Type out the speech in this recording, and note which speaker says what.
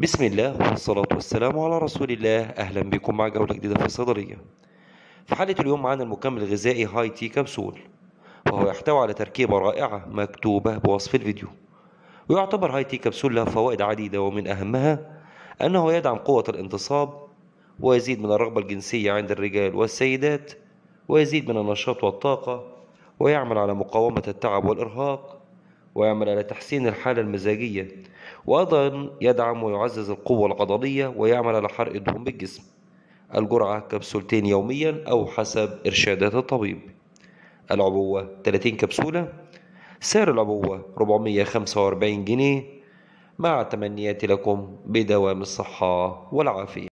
Speaker 1: بسم الله والصلاة والسلام على رسول الله. أهلا بكم مع جولة جديدة في الصيدلية في حالة اليوم معنا المكمل الغذائي High T كبسول وهو يحتوي على تركيبة رائعة مكتوبة بوصف الفيديو. ويعتبر High T كبسول له فوائد عديدة ومن أهمها أنه يدعم قوة الانتصاب ويزيد من الرغبة الجنسية عند الرجال والسيدات ويزيد من النشاط والطاقة ويعمل على مقاومة التعب والإرهاق ويعمل على تحسين الحالة المزاجية. وأيضا يدعم ويعزز القوة العضلية ويعمل على حرق الدهون بالجسم. الجرعة كبسولتين يوميا أو حسب إرشادات الطبيب. العبوة 30 كبسولة. سعر العبوة 445 جنيه. مع تمنياتي لكم بدوام الصحة والعافية.